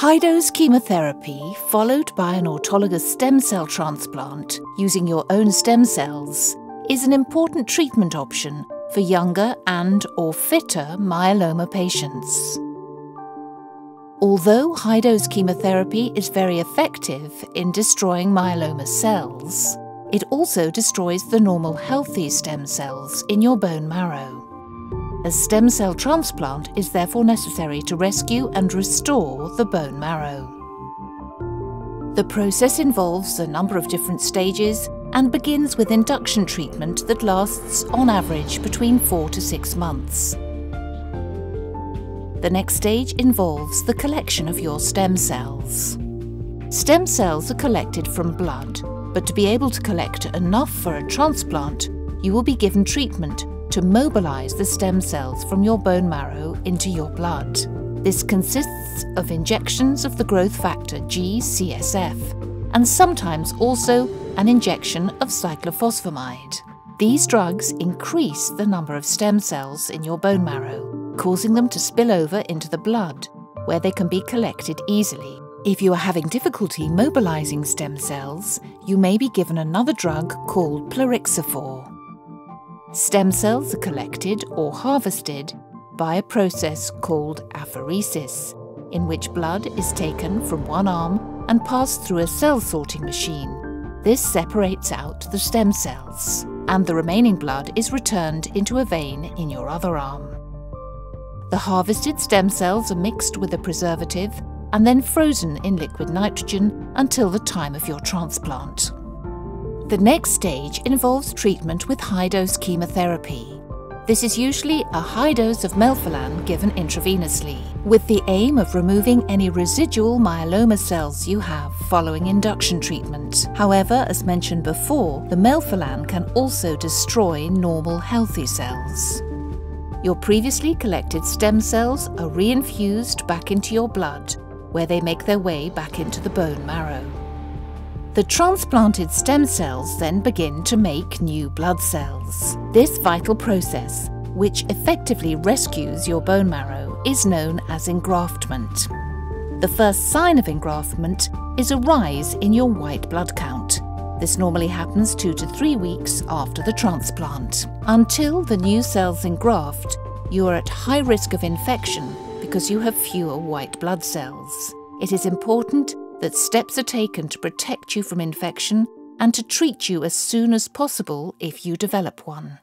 High-dose chemotherapy, followed by an autologous stem cell transplant using your own stem cells, is an important treatment option for younger and or fitter myeloma patients. Although high-dose chemotherapy is very effective in destroying myeloma cells, it also destroys the normal healthy stem cells in your bone marrow. A stem cell transplant is therefore necessary to rescue and restore the bone marrow. The process involves a number of different stages and begins with induction treatment that lasts on average between four to six months. The next stage involves the collection of your stem cells. Stem cells are collected from blood, but to be able to collect enough for a transplant, you will be given treatment to mobilize the stem cells from your bone marrow into your blood. This consists of injections of the growth factor G-CSF and sometimes also an injection of cyclophosphamide. These drugs increase the number of stem cells in your bone marrow causing them to spill over into the blood, where they can be collected easily. If you are having difficulty mobilizing stem cells, you may be given another drug called plerixafor. Stem cells are collected or harvested by a process called apheresis, in which blood is taken from one arm and passed through a cell sorting machine. This separates out the stem cells, and the remaining blood is returned into a vein in your other arm. The harvested stem cells are mixed with a preservative and then frozen in liquid nitrogen until the time of your transplant. The next stage involves treatment with high-dose chemotherapy. This is usually a high dose of melphalan given intravenously, with the aim of removing any residual myeloma cells you have following induction treatment. However, as mentioned before, the melphalan can also destroy normal healthy cells. Your previously collected stem cells are reinfused back into your blood, where they make their way back into the bone marrow. The transplanted stem cells then begin to make new blood cells. This vital process, which effectively rescues your bone marrow, is known as engraftment. The first sign of engraftment is a rise in your white blood count, this normally happens two to three weeks after the transplant. Until the new cells engraft, you are at high risk of infection because you have fewer white blood cells. It is important that steps are taken to protect you from infection and to treat you as soon as possible if you develop one.